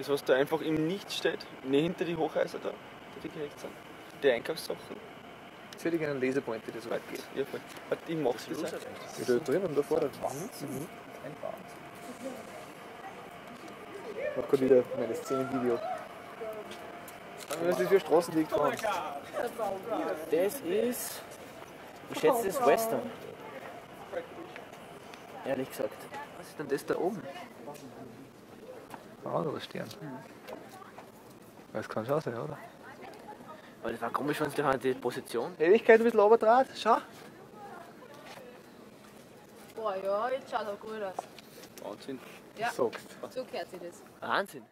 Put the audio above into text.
Das, was da einfach im Nichts steht, ne, hinter die Hochhäuser da, die gerecht sind. Die Einkaufssachen. Jetzt hätte ich gerne einen Laserpoint, der so weit geht. Ja, voll. Ich mach's das auch. Ist da drin und da vorne? Mhm. Ich mach gerade wieder meine Szenenvideo. Was ist für Straßenweg fahren? Das ist. Ich schätze, das ist Western. Ehrlich gesagt. Was ist denn das da oben? Da was Stern. Das kann schon sein, oder? Aber das war komisch, wenn sie da die Position. Ewigkeit ein bisschen Oberdraht, schau. Boah, ja, jetzt schaut er gut aus. Wahnsinn. Ja, Sagst. so gehört sich das. Wahnsinn.